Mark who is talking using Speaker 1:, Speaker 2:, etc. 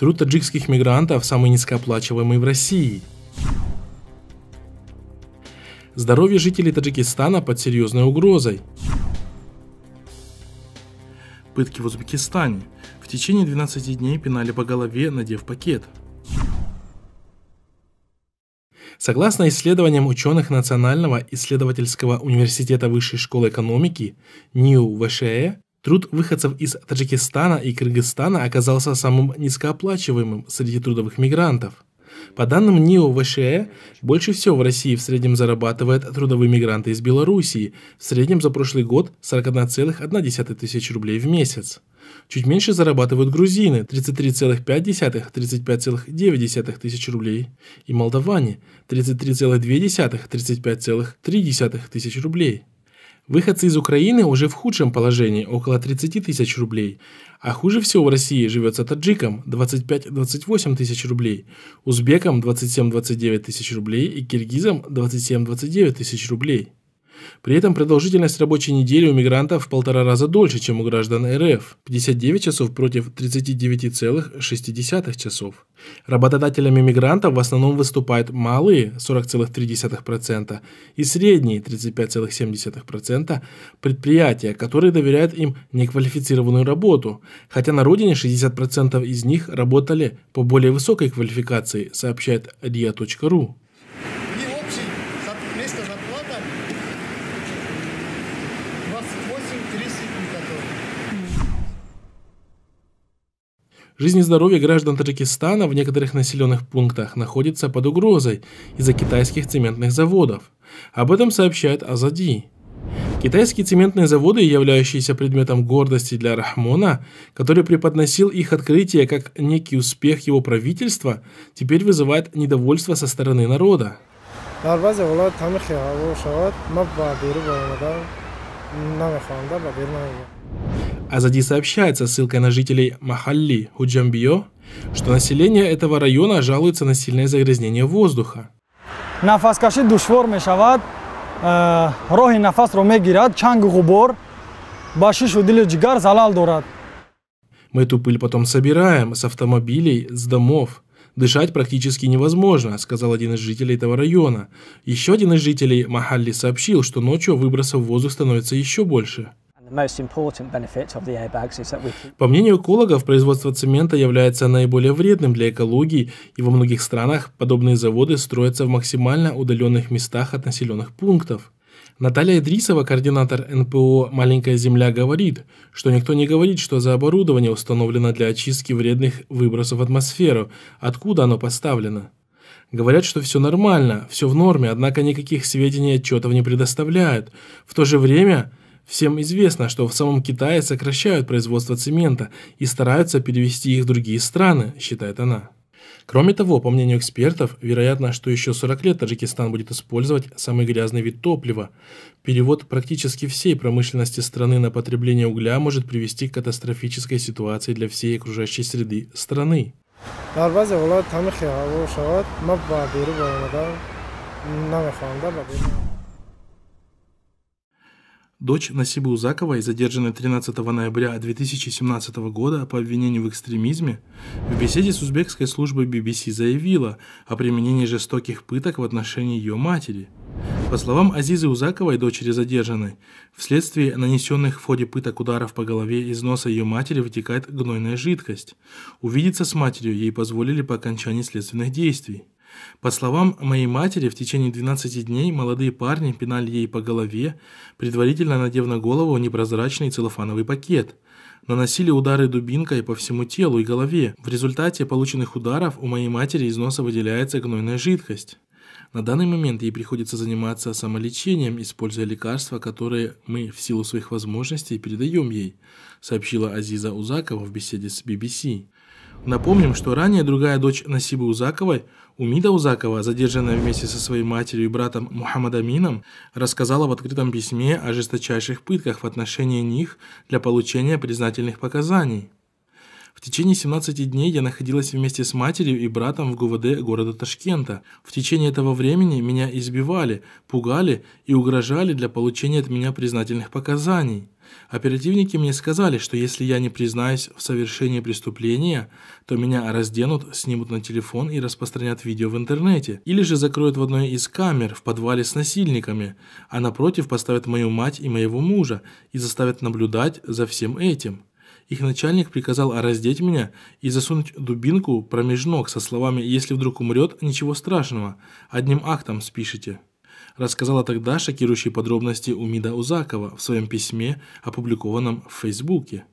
Speaker 1: Труд таджикских мигрантов самый низкооплачиваемый в России. Здоровье жителей Таджикистана под серьезной угрозой. Пытки в Узбекистане. В течение 12 дней пинали по голове, надев пакет. Согласно исследованиям ученых Национального исследовательского университета Высшей школы экономики НИУ ВШЭ, труд выходцев из Таджикистана и Кыргызстана оказался самым низкооплачиваемым среди трудовых мигрантов. По данным НИО ВШЭ, больше всего в России в среднем зарабатывают трудовые мигранты из Белоруссии, в среднем за прошлый год 41,1 тысяч рублей в месяц. Чуть меньше зарабатывают грузины – 33,5-35,9 тысяч рублей и молдаване – 33,2-35,3 тысяч рублей. Выходцы из Украины уже в худшем положении – около 30 тысяч рублей, а хуже всего в России живется таджикам – 25-28 тысяч рублей, узбекам – 27-29 тысяч рублей и киргизам – 27-29 тысяч рублей. При этом продолжительность рабочей недели у мигрантов в полтора раза дольше, чем у граждан РФ – 59 часов против 39,6 часов. Работодателями мигрантов в основном выступают малые – 40,3% и средние – 35,7% предприятия, которые доверяют им неквалифицированную работу, хотя на родине 60% из них работали по более высокой квалификации, сообщает ria.ru. Жизнь и здоровье граждан Таджикистана в некоторых населенных пунктах находится под угрозой из-за китайских цементных заводов. Об этом сообщает Азади. Китайские цементные заводы, являющиеся предметом гордости для Рахмона, который преподносил их открытие как некий успех его правительства, теперь вызывает недовольство со стороны народа. Азади сообщает со ссылкой на жителей Махалли Худжамбио, что население этого района жалуется на сильное загрязнение воздуха. нафаскаши душвор мешавад роҳи нафасро мегирад чанг ғубор ба шишу дили ҷигар залал дорад мы эту пыль потом собираем с автомобилей, с домов. Дышать практически невозможно, сказал один из жителей этого района. Еще один из жителей Махалли сообщил, что ночью выбросов в воздух становится еще больше. По мнению экологов, производство цемента является наиболее вредным для экологии, и во многих странах подобные заводы строятся в максимально удаленных местах от населенных пунктов. Наталья Идрисова, координатор НПО «Маленькая земля», говорит, что никто не говорит, что за оборудование установлено для очистки вредных выбросов в атмосферу, откуда оно поставлено. Говорят, что все нормально, все в норме, однако никаких сведений и отчетов не предоставляют. В то же время Всем известно, что в самом Китае сокращают производство цемента и стараются перевести их в другие страны, считает она. Кроме того, по мнению экспертов, вероятно, что еще 40 лет Таджикистан будет использовать самый грязный вид топлива. Перевод практически всей промышленности страны на потребление угля может привести к катастрофической ситуации для всей окружающей среды страны. Дочь Насибы Узаковой, задержанная 13 ноября 2017 года по обвинению в экстремизме, в беседе с узбекской службой BBC заявила о применении жестоких пыток в отношении ее матери. По словам Азизы Узаковой, дочери задержанной, вследствие нанесенных в ходе пыток ударов по голове из носа ее матери вытекает гнойная жидкость. Увидеться с матерью ей позволили по окончании следственных действий. По словам моей матери, в течение 12 дней молодые парни пинали ей по голове, предварительно надев на голову непрозрачный целлофановый пакет. Наносили удары дубинкой по всему телу и голове. В результате полученных ударов у моей матери из носа выделяется гнойная жидкость. На данный момент ей приходится заниматься самолечением, используя лекарства, которые мы в силу своих возможностей передаем ей, сообщила Азиза Узакова в беседе с BBC. Напомним, что ранее другая дочь Насибы Узаковой, Умида Узакова, задержанная вместе со своей матерью и братом Мухаммадамином, рассказала в открытом письме о жесточайших пытках в отношении них для получения признательных показаний. В течение 17 дней я находилась вместе с матерью и братом в ГУВД города Ташкента. В течение этого времени меня избивали, пугали и угрожали для получения от меня признательных показаний. Оперативники мне сказали, что если я не признаюсь в совершении преступления, то меня разденут, снимут на телефон и распространят видео в интернете. Или же закроют в одной из камер в подвале с насильниками, а напротив поставят мою мать и моего мужа и заставят наблюдать за всем этим. Их начальник приказал раздеть меня и засунуть дубинку промеж ног со словами «Если вдруг умрет, ничего страшного, одним актом спишите» рассказала тогда шокирующие подробности Умида Узакова в своем письме, опубликованном в Фейсбуке.